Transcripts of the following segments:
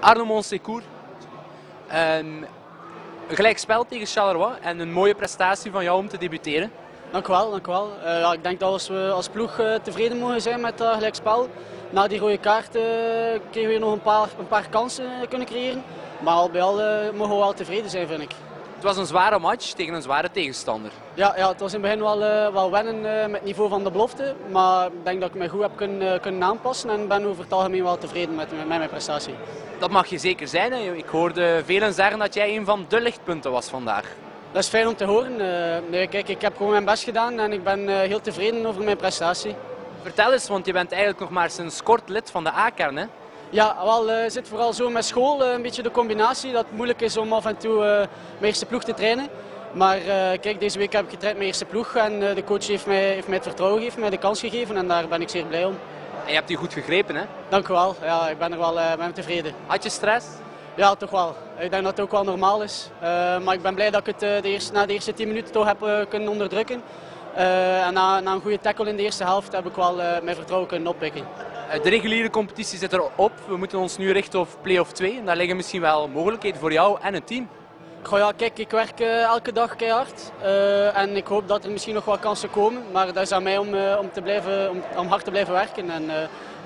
Arno Monsecourt. Um, een gelijk spel tegen Charleroi en een mooie prestatie van jou om te debuteren. Dank u wel, dank wel. Uh, ja, ik denk dat we als ploeg uh, tevreden mogen zijn met dat gelijk spel. Na die rode kaart uh, kregen we nog een paar, een paar kansen kunnen creëren. Maar al bij al mogen we wel tevreden zijn, vind ik. Het was een zware match tegen een zware tegenstander. Ja, ja het was in het begin wel, uh, wel wennen uh, met het niveau van de belofte. Maar ik denk dat ik me goed heb kunnen, uh, kunnen aanpassen en ben over het algemeen wel tevreden met, met mijn prestatie. Dat mag je zeker zijn. Hè? Ik hoorde velen zeggen dat jij een van de lichtpunten was vandaag. Dat is fijn om te horen. nee, kijk, ik heb gewoon mijn best gedaan en ik ben heel tevreden over mijn prestatie. Vertel eens, want je bent eigenlijk nog maar sinds kort lid van de A-kern. Hè? Ja, wel, uh, zit vooral zo met school uh, een beetje de combinatie. Dat het moeilijk is om af en toe uh, mijn eerste ploeg te trainen. Maar kijk, deze week heb ik getraind met eerste ploeg en de coach heeft mij, heeft mij het vertrouwen gegeven, mij de kans gegeven en daar ben ik zeer blij om. En je hebt die goed gegrepen, hè? Dank u wel. Ja, ik ben er wel ben tevreden. Had je stress? Ja, toch wel. Ik denk dat het ook wel normaal is. maar ik ben blij dat ik het de eerste, na de eerste 10 minuten toch heb kunnen onderdrukken. en na, na, een goede tackle in de eerste helft heb ik wel mijn vertrouwen kunnen oppikken. De reguliere competitie zit erop. We moeten ons nu richten op play-off 2. En daar liggen misschien wel mogelijkheden voor jou en het team. Goh, ja, kijk, ik werk uh, elke dag keihard. Uh, en ik hoop dat er misschien nog wat kansen komen. Maar dat is aan mij om, uh, om, te blijven, om, om, hard te blijven werken. En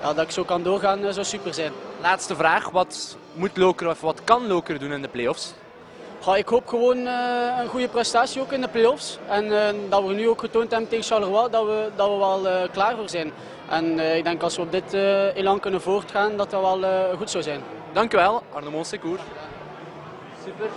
ja, dat ik zo kan doorgaan zou super zijn. Laatste vraag. Wat moet Lokeren of wat kan Lokeren doen in de play-offs? Ik hoop gewoon een goede prestatie ook in de play-offs. En dat we nu ook getoond hebben tegen Charleroi dat we, dat we wel klaar voor zijn. En ik denk als we op dit elan kunnen voortgaan, dat dat wel goed zou zijn. Dank u wel, Arno Monsecourt. Super.